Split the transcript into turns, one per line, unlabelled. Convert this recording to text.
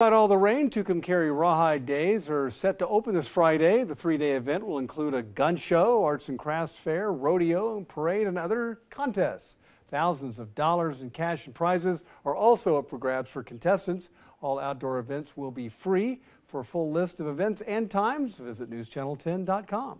Not all the rain, Tucumcari Rawhide Days are set to open this Friday. The three-day event will include a gun show, arts and crafts fair, rodeo, and parade, and other contests. Thousands of dollars in cash and prizes are also up for grabs for contestants. All outdoor events will be free. For a full list of events and times, visit newschannel10.com.